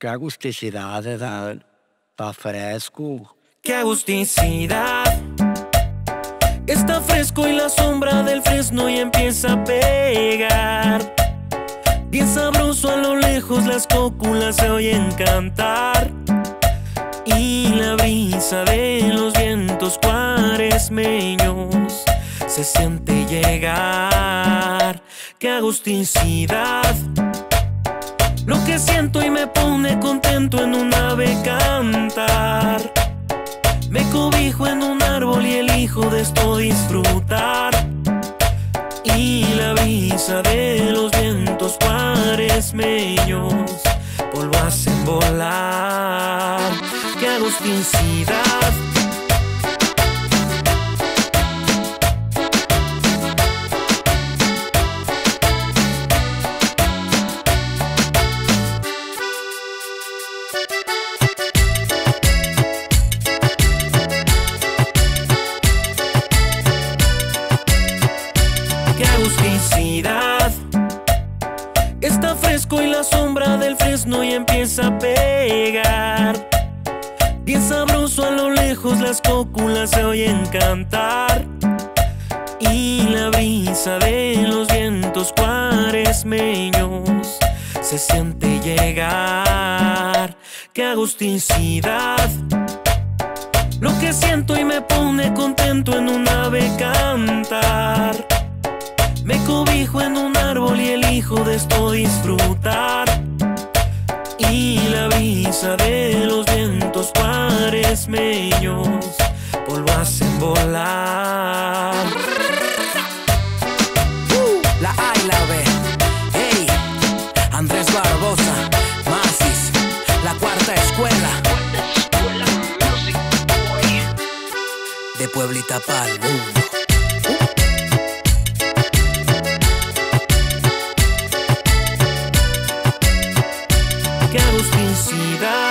Qué agusticidad, está fresco. Qué agusticidad. Está fresco y la sombra del fresno y empieza a pegar. Bien sabroso a lo lejos las cóculas se oyen cantar. Y la brisa de los vientos cuaresmeños se siente llegar. Qué agusticidad. Lo que siento y me pone contento en un ave cantar. Me cobijo en un árbol y elijo de esto disfrutar. Y la brisa de los vientos cuaresmeños polvo hacen volar. Qué agusticidad y la sombra del fresno y empieza a pegar. Bien sabroso a lo lejos las cóculas se oyen cantar. Y la brisa de los vientos cuaresmeños se siente llegar. ¡Qué agusticidad! Lo que siento y me pone contento en un ave cantar. Me cobijo en un de esto disfrutar. Y la brisa de los vientos cuaresmeños polvo hacen volar. Uh, la A y la B. Hey, Andrés Barbosa, Masis, la cuarta escuela. De Pueblita Pal mundo. Qué agusticidad